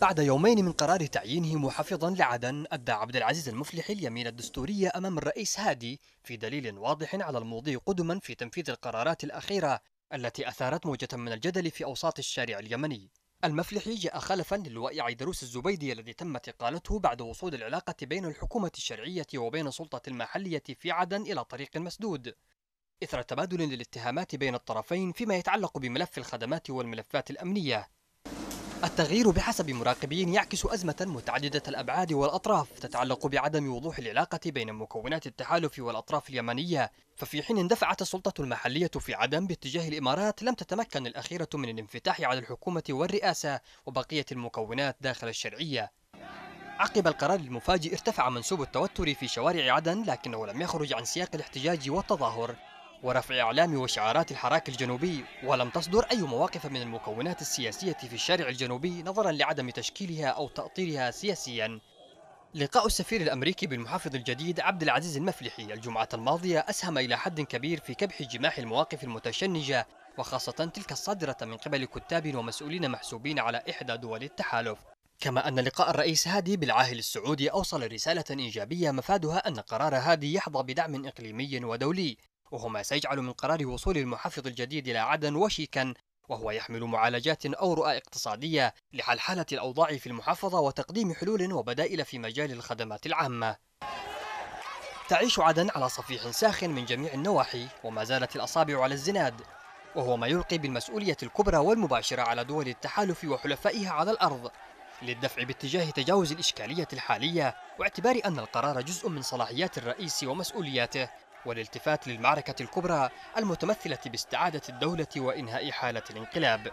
بعد يومين من قرار تعيينه محافظا لعدن أدى عبد العزيز المفلحي اليمين الدستورية أمام الرئيس هادي في دليل واضح على المضي قدما في تنفيذ القرارات الأخيرة التي أثارت موجة من الجدل في أوساط الشارع اليمني. المفلحي جاء خلفا للواء عيدروس الزبيدي الذي تمت إقالته بعد وصول العلاقة بين الحكومة الشرعية وبين السلطة المحلية في عدن إلى طريق مسدود. إثر تبادل للاتهامات بين الطرفين فيما يتعلق بملف الخدمات والملفات الأمنية. التغيير بحسب مراقبين يعكس أزمة متعددة الأبعاد والأطراف تتعلق بعدم وضوح العلاقة بين مكونات التحالف والأطراف اليمنية. ففي حين اندفعت السلطة المحلية في عدن باتجاه الإمارات لم تتمكن الأخيرة من الانفتاح على الحكومة والرئاسة وبقية المكونات داخل الشرعية. عقب القرار المفاجئ ارتفع منسوب التوتر في شوارع عدن لكنه لم يخرج عن سياق الاحتجاج والتظاهر. ورفع إعلام وشعارات الحراك الجنوبي ولم تصدر أي مواقف من المكونات السياسية في الشارع الجنوبي نظرا لعدم تشكيلها أو تأطيرها سياسيا. لقاء السفير الأمريكي بالمحافظ الجديد عبد العزيز المفلحي الجمعة الماضية أسهم إلى حد كبير في كبح جماح المواقف المتشنجة وخاصة تلك الصادرة من قبل كتاب ومسؤولين محسوبين على إحدى دول التحالف. كما أن لقاء الرئيس هادي بالعاهل السعودي أوصل رسالة إيجابية مفادها أن قرار هادي يحظى بدعم إقليمي ودولي. وهو ما سيجعل من قرار وصول المحافظ الجديد إلى عدن وشيكا وهو يحمل معالجات أو رؤى اقتصادية لحلحلة الأوضاع في المحافظة وتقديم حلول وبدائل في مجال الخدمات العامة. تعيش عدن على صفيح ساخن من جميع النواحي وما زالت الأصابع على الزناد وهو ما يلقي بالمسؤولية الكبرى والمباشرة على دول التحالف وحلفائها على الأرض. للدفع باتجاه تجاوز الإشكالية الحالية واعتبار أن القرار جزء من صلاحيات الرئيس ومسؤولياته. والالتفات للمعركة الكبرى المتمثلة باستعادة الدولة وإنهاء حالة الانقلاب.